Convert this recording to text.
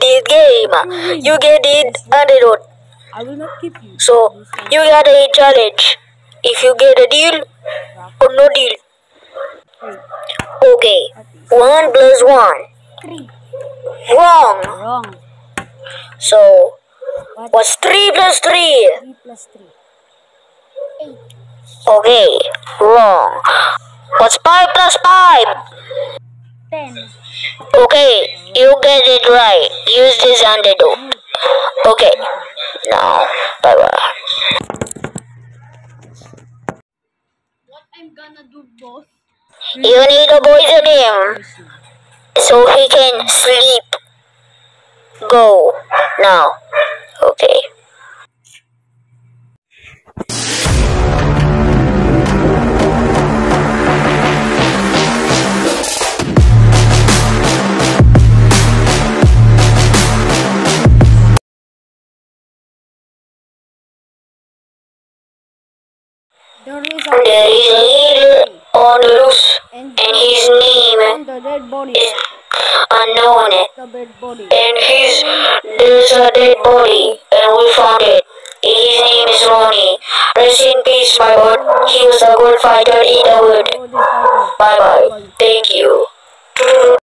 this game. You get it antidote. I will not keep you. So you got a challenge. If you get a deal or no deal. Okay. One plus one. Three. Wrong. Wrong. So what's three plus three? Three plus three. Eight. Okay. Wrong. What's five plus five? Okay, you get it right. Use this antidote. Okay. Now, bye bye. What I'm gonna do, boss? You need to poison him so he can sleep. Go now. Okay. There is There is a on the loose, and and his name on the dead body. is unknown. The dead body. And his there's a dead body, and we found it. His name is Ronnie. Rest in peace, my lord. He was a good fighter in the wood. Bye bye. Thank you.